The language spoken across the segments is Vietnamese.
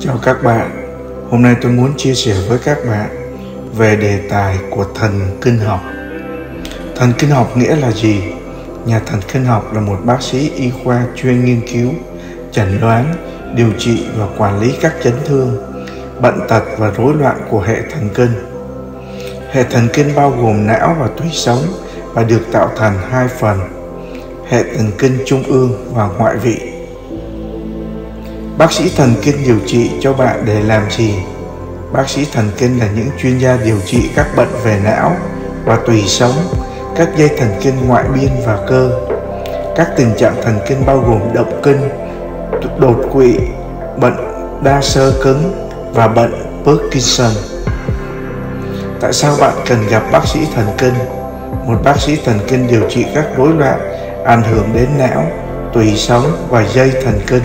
Chào các bạn, hôm nay tôi muốn chia sẻ với các bạn về đề tài của thần kinh học. Thần kinh học nghĩa là gì? Nhà thần kinh học là một bác sĩ y khoa chuyên nghiên cứu, chẩn đoán, điều trị và quản lý các chấn thương, bệnh tật và rối loạn của hệ thần kinh. Hệ thần kinh bao gồm não và tủy sống và được tạo thành hai phần, hệ thần kinh trung ương và ngoại vị Bác sĩ thần kinh điều trị cho bạn để làm gì? Bác sĩ thần kinh là những chuyên gia điều trị các bệnh về não và tùy sống, các dây thần kinh ngoại biên và cơ. Các tình trạng thần kinh bao gồm động kinh, đột quỵ, bệnh đa sơ cứng và bệnh Parkinson. Tại sao bạn cần gặp bác sĩ thần kinh? Một bác sĩ thần kinh điều trị các rối loạn ảnh hưởng đến não, tùy sống và dây thần kinh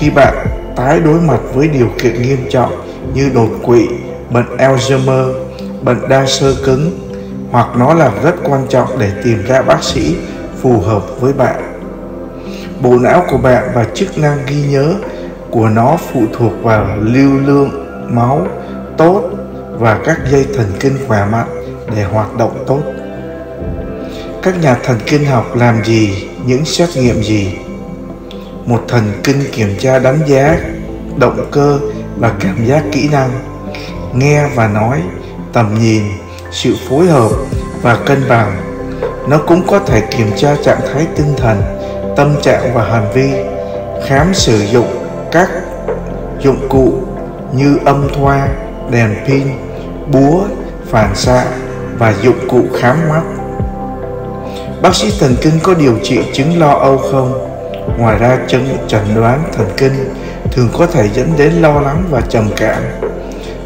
khi bạn tái đối mặt với điều kiện nghiêm trọng như đột quỵ, bệnh Alzheimer, bệnh đa sơ cứng hoặc nó là rất quan trọng để tìm ra bác sĩ phù hợp với bạn. Bộ não của bạn và chức năng ghi nhớ của nó phụ thuộc vào lưu lượng máu tốt và các dây thần kinh khỏe mạnh để hoạt động tốt. Các nhà thần kinh học làm gì, những xét nghiệm gì một thần kinh kiểm tra đánh giá, động cơ và cảm giác kỹ năng. Nghe và nói, tầm nhìn, sự phối hợp và cân bằng. Nó cũng có thể kiểm tra trạng thái tinh thần, tâm trạng và hành vi. Khám sử dụng các dụng cụ như âm thoa, đèn pin, búa, phản xạ và dụng cụ khám mắt. Bác sĩ thần kinh có điều trị chứng lo âu không? Ngoài ra chẩn chẩn đoán thần kinh thường có thể dẫn đến lo lắng và trầm cảm.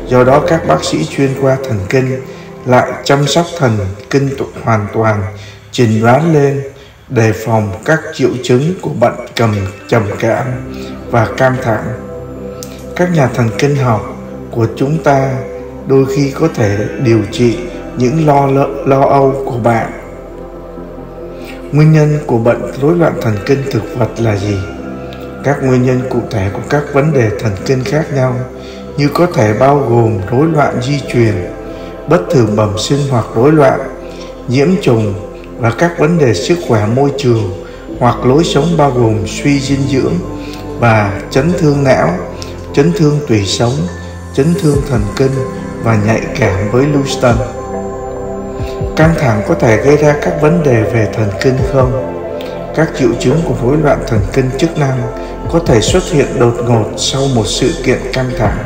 Do đó các bác sĩ chuyên khoa thần kinh lại chăm sóc thần kinh hoàn toàn, chẩn đoán lên đề phòng các triệu chứng của bệnh cầm trầm cảm và căng thẳng. Các nhà thần kinh học của chúng ta đôi khi có thể điều trị những lo lo, lo âu của bạn Nguyên nhân của bệnh rối loạn thần kinh thực vật là gì? Các nguyên nhân cụ thể của các vấn đề thần kinh khác nhau như có thể bao gồm rối loạn di truyền, bất thường bẩm sinh hoặc rối loạn, nhiễm trùng và các vấn đề sức khỏe môi trường hoặc lối sống bao gồm suy dinh dưỡng và chấn thương não, chấn thương tủy sống, chấn thương thần kinh và nhạy cảm với Luston. Căng thẳng có thể gây ra các vấn đề về thần kinh không? Các triệu chứng của rối loạn thần kinh chức năng có thể xuất hiện đột ngột sau một sự kiện căng thẳng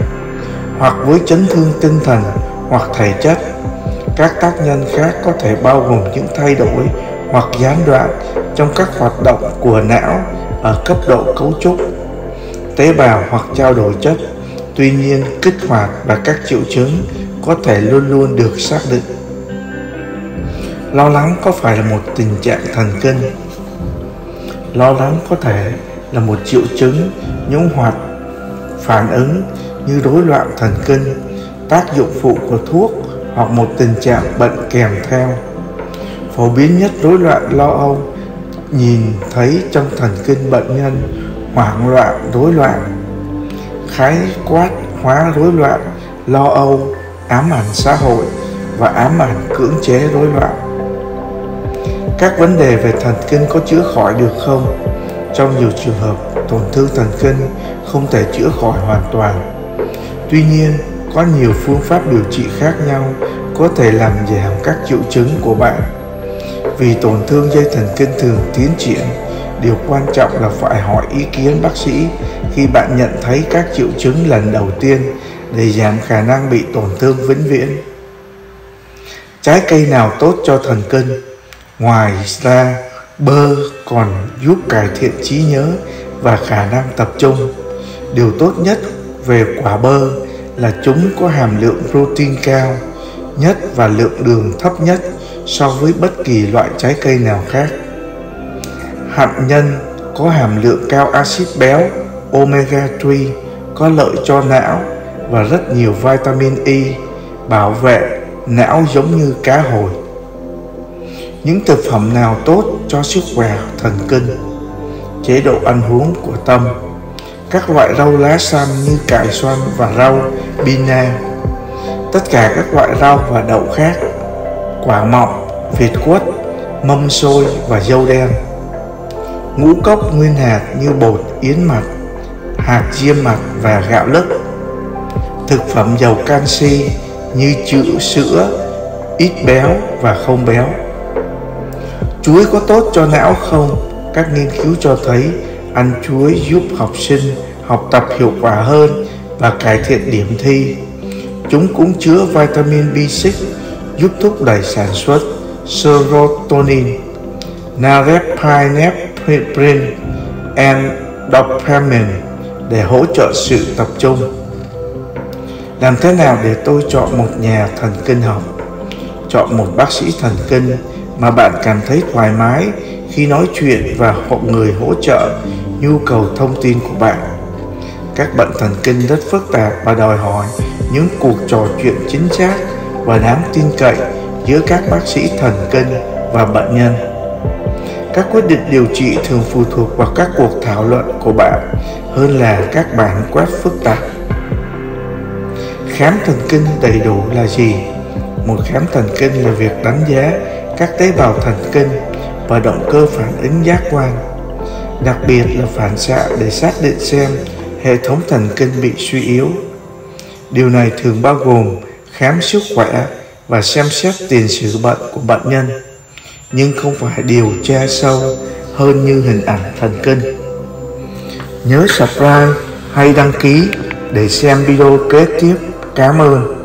hoặc với chấn thương tinh thần hoặc thể chất. Các tác nhân khác có thể bao gồm những thay đổi hoặc gián đoạn trong các hoạt động của não ở cấp độ cấu trúc, tế bào hoặc trao đổi chất. Tuy nhiên, kích hoạt và các triệu chứng có thể luôn luôn được xác định lo lắng có phải là một tình trạng thần kinh? Lo lắng có thể là một triệu chứng, những hoạt phản ứng như rối loạn thần kinh, tác dụng phụ của thuốc hoặc một tình trạng bệnh kèm theo. Phổ biến nhất rối loạn lo âu, nhìn thấy trong thần kinh bệnh nhân hoảng loạn, rối loạn, khái quát hóa rối loạn, lo âu, ám ảnh xã hội và ám ảnh, cưỡng chế rối loạn. Các vấn đề về thần kinh có chữa khỏi được không? Trong nhiều trường hợp, tổn thương thần kinh không thể chữa khỏi hoàn toàn. Tuy nhiên, có nhiều phương pháp điều trị khác nhau có thể làm giảm các triệu chứng của bạn. Vì tổn thương dây thần kinh thường tiến triển, điều quan trọng là phải hỏi ý kiến bác sĩ khi bạn nhận thấy các triệu chứng lần đầu tiên để giảm khả năng bị tổn thương vĩnh viễn trái cây nào tốt cho thần kinh Ngoài ra, bơ còn giúp cải thiện trí nhớ và khả năng tập trung. Điều tốt nhất về quả bơ là chúng có hàm lượng protein cao nhất và lượng đường thấp nhất so với bất kỳ loại trái cây nào khác. Hạt nhân có hàm lượng cao axit béo omega 3 có lợi cho não và rất nhiều vitamin E bảo vệ não giống như cá hồi. Những thực phẩm nào tốt cho sức khỏe thần kinh chế độ ăn uống của tâm các loại rau lá xanh như cải xoăn và rau bina, tất cả các loại rau và đậu khác, quả mọng, việt quất, mâm xôi và dâu đen, ngũ cốc nguyên hạt như bột yến mạch, hạt diêm mạch và gạo lứt, thực phẩm giàu canxi như chữ sữa, ít béo và không béo. Chuối có tốt cho não không? Các nghiên cứu cho thấy ăn chuối giúp học sinh học tập hiệu quả hơn và cải thiện điểm thi. Chúng cũng chứa vitamin B6 giúp thúc đẩy sản xuất serotonin, norepinephrine and dopamine để hỗ trợ sự tập trung. Làm thế nào để tôi chọn một nhà thần kinh học? Chọn một bác sĩ thần kinh mà bạn cảm thấy thoải mái khi nói chuyện và hộ người hỗ trợ nhu cầu thông tin của bạn. Các bệnh thần kinh rất phức tạp và đòi hỏi những cuộc trò chuyện chính xác và đáng tin cậy giữa các bác sĩ thần kinh và bệnh nhân. Các quyết định điều trị thường phụ thuộc vào các cuộc thảo luận của bạn hơn là các bản quét phức tạp khám thần kinh đầy đủ là gì? Một khám thần kinh là việc đánh giá các tế bào thần kinh và động cơ phản ứng giác quan. Đặc biệt là phản xạ để xác định xem hệ thống thần kinh bị suy yếu. Điều này thường bao gồm khám sức khỏe và xem xét tiền sử bệnh của bệnh nhân, nhưng không phải điều tra sâu hơn như hình ảnh thần kinh. Nhớ subscribe hay đăng ký để xem video kế tiếp cảm ơn.